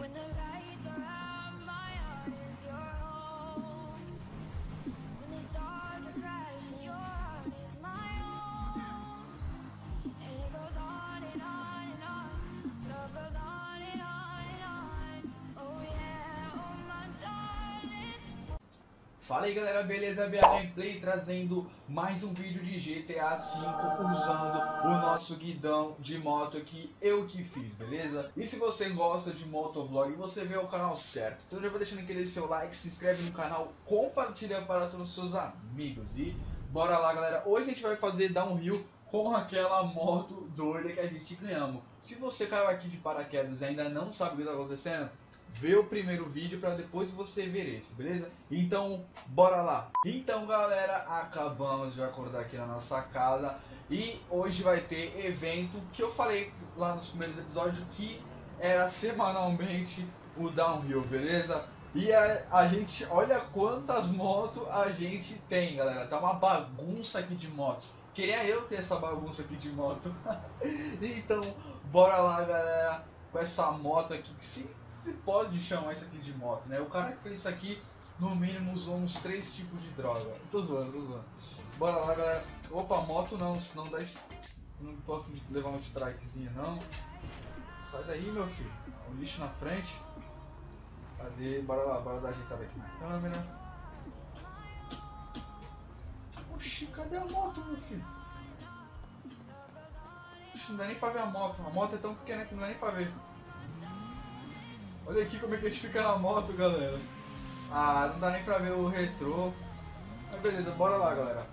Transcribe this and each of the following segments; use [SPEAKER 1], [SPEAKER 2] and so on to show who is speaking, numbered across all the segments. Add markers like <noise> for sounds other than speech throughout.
[SPEAKER 1] When the lights
[SPEAKER 2] Fala aí galera, beleza? Bia Gameplay trazendo mais um vídeo de GTA V usando o nosso guidão de moto que eu que fiz, beleza? E se você gosta de motovlog, você vê o canal certo. Então já vai deixando aquele seu like, se inscreve no canal, compartilha para todos os seus amigos. E bora lá galera, hoje a gente vai fazer downhill com aquela moto doida que a gente ganhamos. Se você caiu aqui de paraquedas e ainda não sabe o que está acontecendo, vê o primeiro vídeo para depois você ver esse, beleza? Então, bora lá. Então, galera, acabamos de acordar aqui na nossa casa e hoje vai ter evento que eu falei lá nos primeiros episódios que era semanalmente o downhill, beleza? E a, a gente, olha quantas motos a gente tem, galera. Tá uma bagunça aqui de motos. Queria eu ter essa bagunça aqui de moto. <laughs> então, bora lá, galera, com essa moto aqui que se se pode chamar isso aqui de moto, né? O cara que fez isso aqui, no mínimo, usou uns três tipos de droga. Tô zoando, tô zoando. Bora lá, galera. Opa, moto não, senão dá. Não tô de levar um strikezinho, não. Sai daí, meu filho. O lixo na frente. Cadê? Bora lá, bora dar ajeitada aqui na câmera. Oxi, cadê a moto, meu filho? Oxi, não dá nem pra ver a moto. A moto é tão pequena que não dá nem pra ver. Olha aqui como é que a gente fica na moto, galera. Ah, não dá nem pra ver o retrô. Mas beleza, bora lá, galera.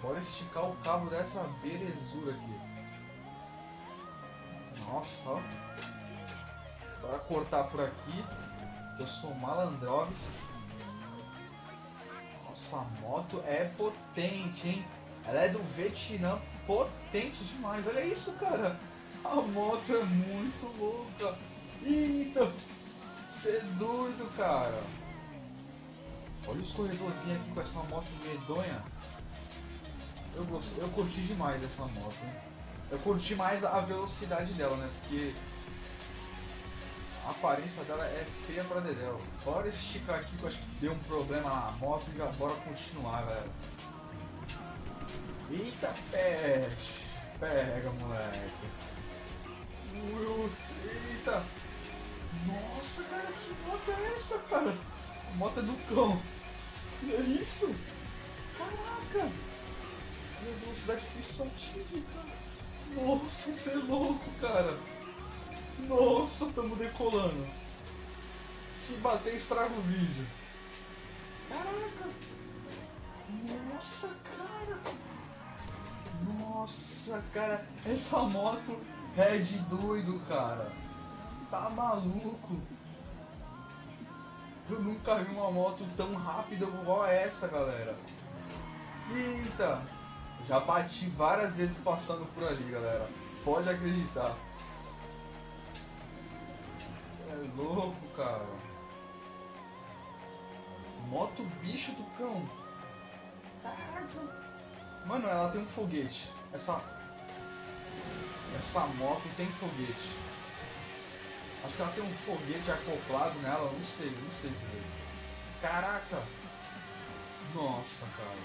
[SPEAKER 2] Bora esticar o cabo dessa belezura aqui. Nossa, ó. Bora cortar por aqui. Eu sou malandroves. Nossa, a moto é potente, hein? Ela é do Vietnã, potente demais. Olha isso, cara. A moto é muito louca. Eita! Você é doido, cara! Olha os corredorzinhos aqui com essa moto medonha. Eu gostei, eu curti demais dessa moto. Eu curti mais a velocidade dela, né? Porque a aparência dela é feia pra dedéu. Bora esticar aqui que eu acho que deu um problema na moto e já bora continuar, galera. Eita, peste! Pega, moleque! Eita! Nossa, cara, que moto é essa, cara? A moto é do cão. É isso? Caraca! Minha velocidade física. Nossa, você é louco, cara. Nossa, tamo decolando. Se bater, estraga o vídeo. Caraca! Nossa, cara! Nossa, cara, essa moto é de doido, cara. Tá maluco? Eu nunca vi uma moto tão rápida igual essa, galera. Eita! Já bati várias vezes passando por ali, galera. Pode acreditar. Você é louco, cara. Moto bicho do cão. Caraca. Mano, ela tem um foguete. Essa. Essa moto tem foguete. Acho que ela tem um foguete acoplado nela, não sei, não sei direito. Caraca! Nossa, cara.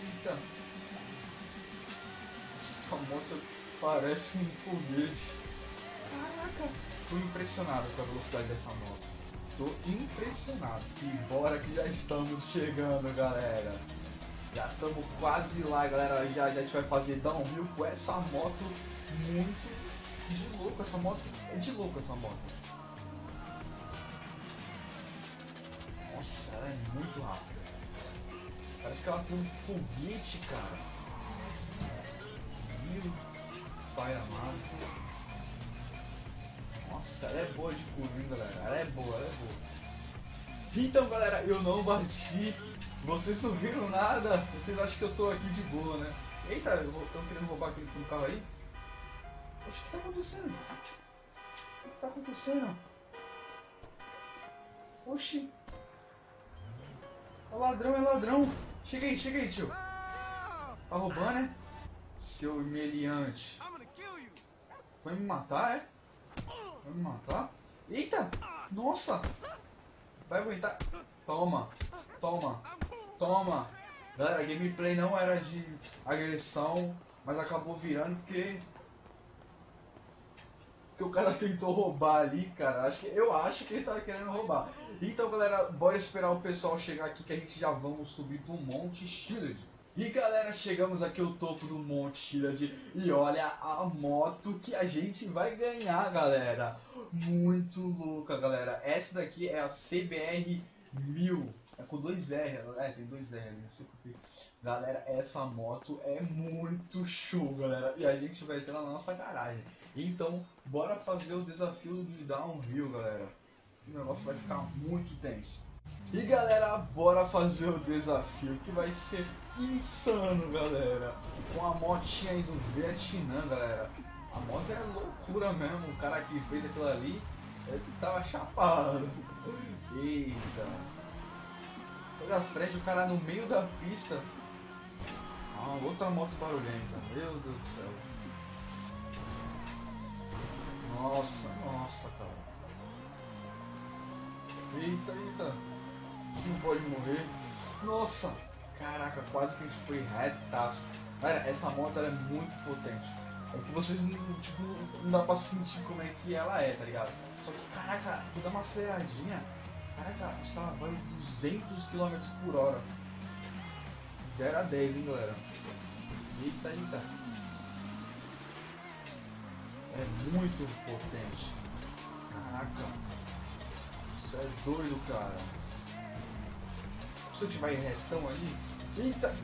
[SPEAKER 2] Eita! Essa moto parece um foguete. Caraca! Tô impressionado com a velocidade dessa moto. Tô impressionado. E bora que já estamos chegando, galera. Já estamos quase lá, galera. Já, já a gente vai fazer downhill com essa moto muito de louco. Essa moto é de louco essa moto. Nossa, ela é muito rápida. Parece que ela tem um foguete, cara. Meu pai amado. Nossa, ela é boa de curva, galera. Ela é boa, ela é boa. Então, galera, eu não bati. Vocês não viram nada. Vocês acham que eu tô aqui de boa, né? Eita, estão querendo roubar aquele carro aí? Oxe, o que tá acontecendo? O que tá acontecendo? Oxi. É ladrão, é ladrão. Chega aí, chega aí, tio. Tá roubando, né? Seu meliante. Vai me matar, é? Vai me matar? Eita! Nossa! Vai aguentar. Toma! Toma! Toma! Galera, a gameplay não era de agressão, mas acabou virando porque. Porque o cara <laughs> tentou roubar ali, cara. Acho que, eu acho que ele tava querendo roubar. Então, galera, bora esperar o pessoal chegar aqui que a gente já vamos subir do Monte Shield. E galera, chegamos aqui ao topo do Monte Shield e olha a moto que a gente vai ganhar, galera. Muito louca, galera. Essa daqui é a CBR 1000. É com dois R, é, tem dois R, não sei porquê. Galera, essa moto é muito show, galera. E a gente vai ter na nossa garagem. Então, bora fazer o desafio de downhill, galera. O negócio vai ficar muito tenso. E galera, bora fazer o desafio que vai ser insano, galera. Com a motinha aí do Vietnã, galera. A moto é loucura mesmo. O cara que fez aquilo ali, ele tava chapado. Eita. Olha a frente, o cara no meio da pista. Ah, outra moto barulhenta. Meu Deus do céu. Nossa, nossa, cara. Eita, eita. Não pode morrer. Nossa. Caraca, quase que a gente foi retaço. Cara, essa moto é muito potente. É que vocês não, tipo, não dá pra sentir como é que ela é, tá ligado? Só que, caraca, tu dá uma aceleradinha. Caraca, a gente tava mais 200 km por hora. 0 a 10, hein, galera? Eita, eita. É muito potente. Caraca. Isso é doido, cara. Se eu tiver em retão ali. Eita!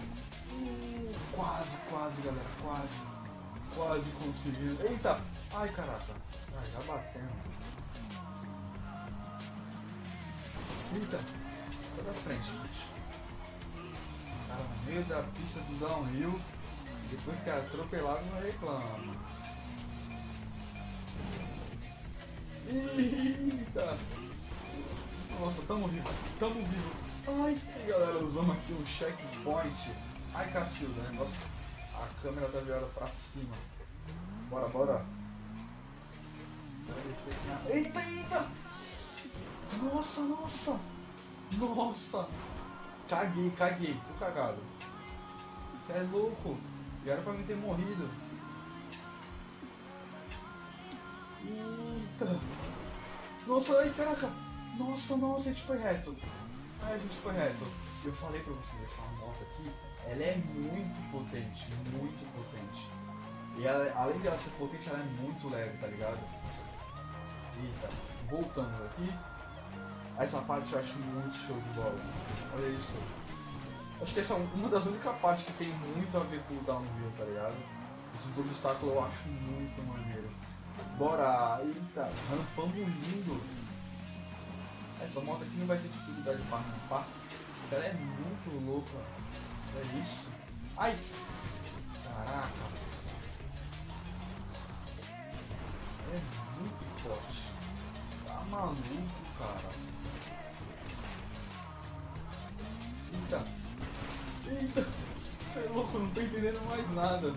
[SPEAKER 2] Hum, quase, quase, galera. Quase. Quase conseguiu. Eita! Ai, caraca. Ai, já batendo. Eita! Sai da frente. Cara, no meio da pista do downhill. Depois que é atropelado, não reclama. Eita! Nossa, tamo vivo, tamo vivo. Ai, galera, usamos aqui um checkpoint. Ai, Cacilda, negócio. A câmera tá virada pra cima. Bora, bora. Eita, eita! Nossa, nossa! Caguei, caguei, tô cagado. Você é louco! Já era pra mim ter morrido. Eita! Nossa, ai caraca! Nossa, nossa, a gente foi reto. Ai, a gente foi reto. Eu falei pra vocês, essa moto aqui, ela é muito potente, muito potente. E ela, além de ela ser potente, ela é muito leve, tá ligado? Eita, voltando aqui. Essa parte eu acho muito show de bola. Olha isso. Acho que essa é uma das únicas partes que tem muito a ver com o downhill, tá ligado? Esses obstáculos eu acho muito maneiro. Bora! Eita, rampando lindo! Essa moto aqui não vai ter dificuldade para rampar. Ela é muito louca. É isso. Ai! Caraca! É muito forte. Tá maluco, cara. Eita! Eita! Você é louco, não tô entendendo mais nada.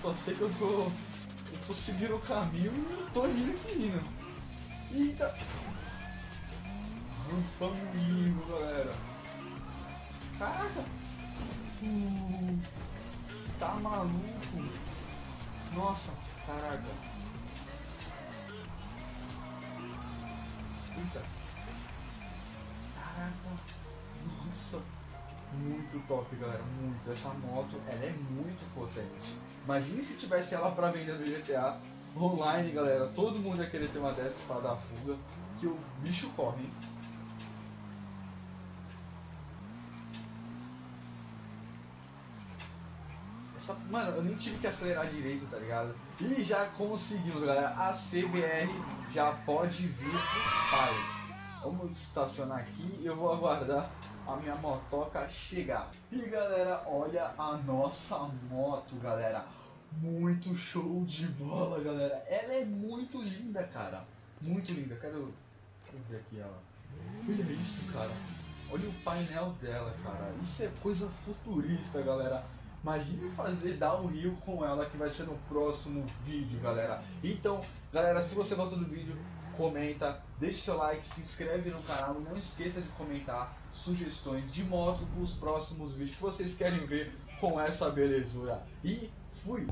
[SPEAKER 2] Só sei que eu tô. Eu tô seguindo o caminho e eu tô indo aqui indo. Eita! Rampando lindo, galera. Caraca! Uh, tá maluco? Nossa, caraca. Muito top, galera. Muito. Essa moto, ela é muito potente. Imagine se tivesse ela pra vender no GTA online, galera. Todo mundo ia querer ter uma dessas pra dar fuga. Que o bicho corre, hein? Essa, mano, eu nem tive que acelerar direito, tá ligado? E já conseguimos, galera. A CBR já pode vir pro pai. Vamos estacionar aqui e eu vou aguardar a minha motoca chegar. E galera, olha a nossa moto, galera. Muito show de bola, galera. Ela é muito linda, cara. Muito linda. Quero, quero ver aqui ela. Olha isso, cara. Olha o painel dela, cara. Isso é coisa futurista, galera. Imagine fazer downhill com ela que vai ser no próximo vídeo, galera. Então, galera, se você gosta do vídeo, comenta, deixe seu like, se inscreve no canal, não esqueça de comentar sugestões de moto para os próximos vídeos que vocês querem ver com essa belezura. E fui!